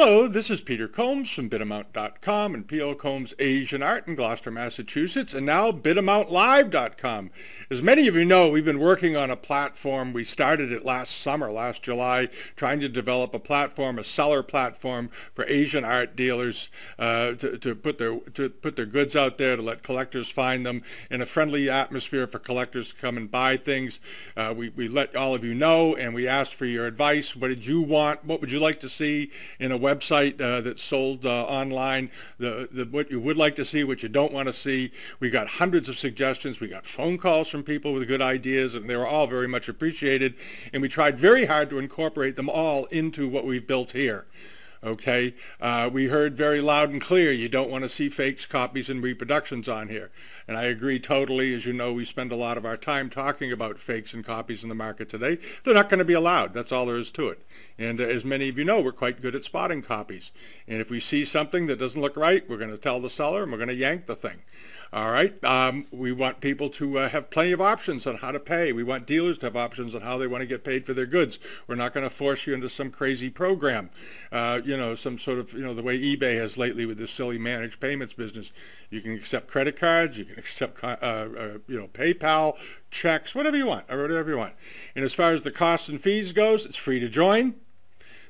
Hello, this is Peter Combs from Bidamount.com and P.O. Combs Asian Art in Gloucester, Massachusetts, and now BidamountLive.com. As many of you know, we've been working on a platform. We started it last summer, last July, trying to develop a platform, a seller platform for Asian art dealers uh, to, to, put their, to put their goods out there, to let collectors find them in a friendly atmosphere for collectors to come and buy things. Uh, we, we let all of you know, and we asked for your advice. What did you want? What would you like to see in a website uh, that's sold uh, online, the, the, what you would like to see, what you don't want to see. We got hundreds of suggestions. We got phone calls from people with good ideas, and they were all very much appreciated. And we tried very hard to incorporate them all into what we've built here. Okay, uh, we heard very loud and clear you don't want to see fakes, copies, and reproductions on here. And I agree totally. As you know, we spend a lot of our time talking about fakes and copies in the market today. They're not going to be allowed. That's all there is to it. And uh, as many of you know, we're quite good at spotting copies. And if we see something that doesn't look right, we're going to tell the seller and we're going to yank the thing. All right. Um, we want people to uh, have plenty of options on how to pay. We want dealers to have options on how they want to get paid for their goods. We're not going to force you into some crazy program. Uh, you know, some sort of, you know, the way eBay has lately with this silly managed payments business. You can accept credit cards. You can accept, uh, uh, you know, PayPal, checks, whatever you want, or whatever you want. And as far as the costs and fees goes, it's free to join.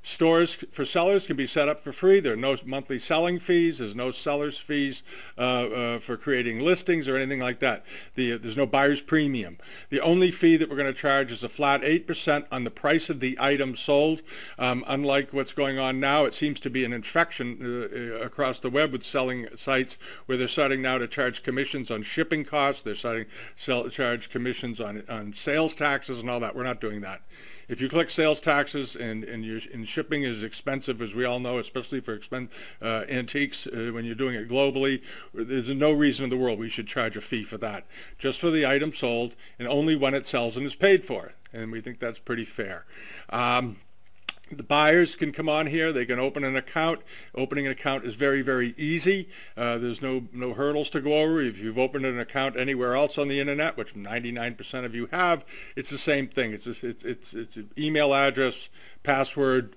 Stores for sellers can be set up for free. There are no monthly selling fees. There's no seller's fees uh, uh, for creating listings or anything like that. The, uh, there's no buyer's premium. The only fee that we're going to charge is a flat 8% on the price of the item sold. Um, unlike what's going on now, it seems to be an infection uh, uh, across the web with selling sites where they're starting now to charge commissions on shipping costs. They're starting to charge commissions on, on sales taxes and all that. We're not doing that. If you collect sales taxes and, and, and shipping is expensive, as we all know, especially for expen- uh, antiques, uh, when you're doing it globally, there's no reason in the world we should charge a fee for that. Just for the item sold and only when it sells and is paid for. And we think that's pretty fair. Um, the buyers can come on here. They can open an account. Opening an account is very, very easy. Uh, there's no no hurdles to go over. If you've opened an account anywhere else on the internet, which 99% of you have, it's the same thing. It's a, it's it's it's an email address, password,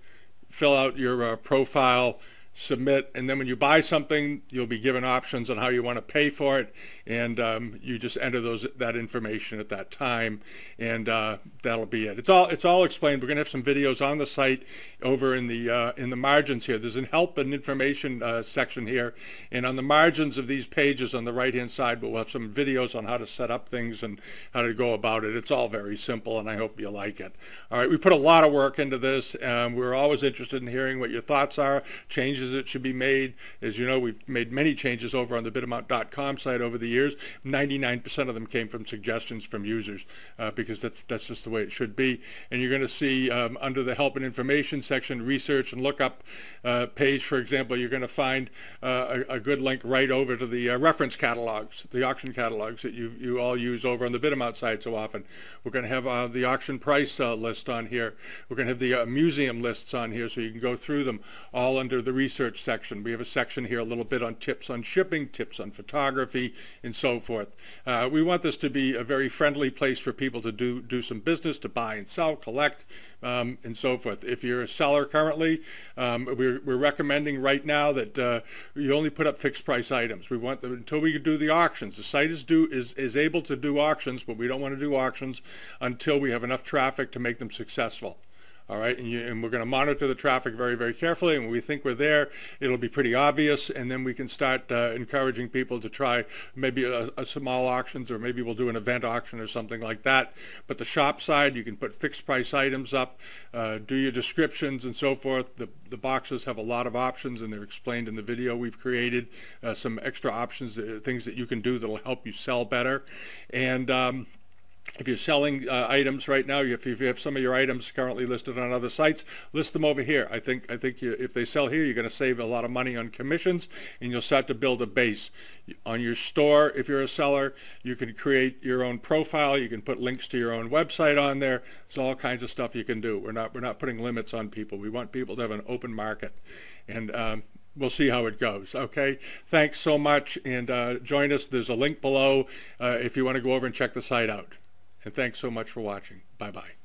fill out your uh, profile, submit, and then when you buy something, you'll be given options on how you want to pay for it, and um, you just enter those that information at that time, and uh, that'll be it. It's all it's all explained. We're going to have some videos on the site over in the uh, in the margins here. There's a help and information uh, section here, and on the margins of these pages on the right-hand side, we'll have some videos on how to set up things and how to go about it. It's all very simple, and I hope you like it. All right, we put a lot of work into this. Um, we're always interested in hearing what your thoughts are, changes that should be made. As you know, we've made many changes over on the bidamount.com site over the years. 99% of them came from suggestions from users uh, because that's that's just the way it should be. And you're going to see um, under the help and information section, research and lookup uh, page, for example, you're going to find uh, a, a, good link right over to the uh, reference catalogs, the auction catalogs that you, you all use over on the Bidamount site so often. We're going to have uh, the auction price uh, list on here. We're going to have the museum lists on here so you can go through them all under the research section. We have a section here a little bit on tips on shipping, tips on photography, and so forth. we want this to be a very friendly place for people to do, do some business, to buy and sell, collect, um, and so forth. If you're a seller currently, um, we're, we're recommending right now that uh, you only put up fixed price items. We want them until we do the auctions. The site is do is, is able to do auctions, but we don't want to do auctions until we have enough traffic to make them successful all right? And, you, and we're going to monitor the traffic very, very carefully. And when we think we're there, it'll be pretty obvious. And then we can start uh, encouraging people to try maybe a, a, small auctions or maybe we'll do an event auction or something like that. But the shop side, you can put fixed price items up, uh, do your descriptions and so forth. The, the boxes have a lot of options and they're explained in the video we've created. Uh, some extra options, uh, things that you can do that'll help you sell better. And um, if you're selling uh, items right now, if you have some of your items currently listed on other sites, list them over here. I think I think you, if they sell here, you're going to save a lot of money on commissions, and you'll start to build a base. On your store, if you're a seller, you can create your own profile. You can put links to your own website on there. There's all kinds of stuff you can do. We're not we're not putting limits on people. We want people to have an open market, and um, we'll see how it goes. Okay. Thanks so much, and uh, join us. There's a link below uh, if you want to go over and check the site out. And thanks so much for watching. Bye-bye.